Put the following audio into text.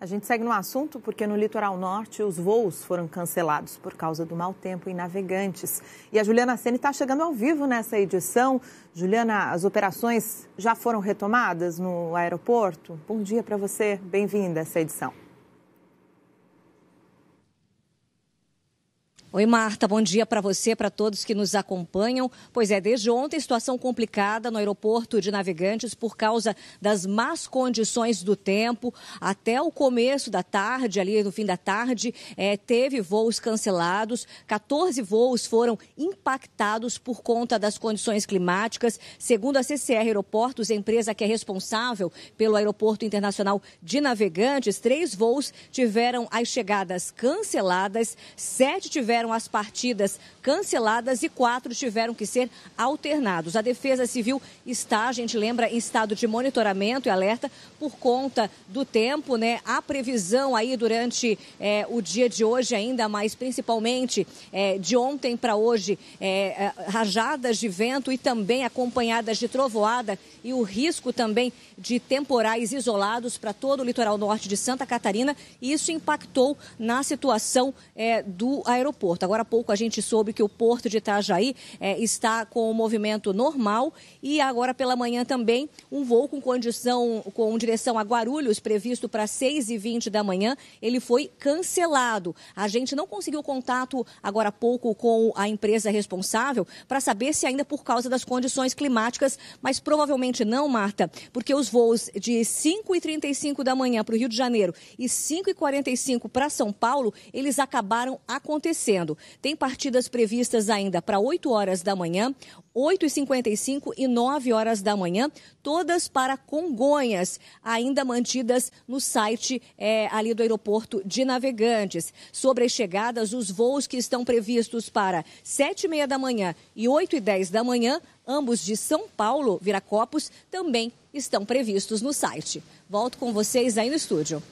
A gente segue no assunto porque no litoral norte os voos foram cancelados por causa do mau tempo em navegantes. E a Juliana Sene está chegando ao vivo nessa edição. Juliana, as operações já foram retomadas no aeroporto? Bom dia para você, bem-vinda a essa edição. Oi, Marta, bom dia para você, para todos que nos acompanham. Pois é, desde ontem, situação complicada no aeroporto de Navegantes por causa das más condições do tempo. Até o começo da tarde, ali no fim da tarde, é, teve voos cancelados. 14 voos foram impactados por conta das condições climáticas. Segundo a CCR Aeroportos, empresa que é responsável pelo Aeroporto Internacional de Navegantes, três voos tiveram as chegadas canceladas, sete tiveram tiveram as partidas canceladas e quatro tiveram que ser alternados. A Defesa Civil está, a gente lembra, em estado de monitoramento e alerta por conta do tempo, né? A previsão aí durante é, o dia de hoje ainda, mas principalmente é, de ontem para hoje, é, rajadas de vento e também acompanhadas de trovoada e o risco também de temporais isolados para todo o litoral norte de Santa Catarina. Isso impactou na situação do aeroporto porto. Agora há pouco a gente soube que o porto de Itajaí é, está com o movimento normal e agora pela manhã também um voo com condição, com direção a Guarulhos, previsto para 6h20 da manhã, ele foi cancelado. A gente não conseguiu contato agora há pouco com a empresa responsável para saber se ainda por causa das condições climáticas, mas provavelmente não, Marta, porque os voos de 5h35 da manhã para o Rio de Janeiro e 5h45 para São Paulo, eles acabaram acontecendo. Tem partidas previstas ainda para 8 horas da manhã, 8h55 e 9 horas da manhã, todas para Congonhas, ainda mantidas no site é, ali do aeroporto de Navegantes. Sobre as chegadas, os voos que estão previstos para 7 e meia da manhã e 8 e 10 da manhã, ambos de São Paulo, Viracopos, também estão previstos no site. Volto com vocês aí no estúdio.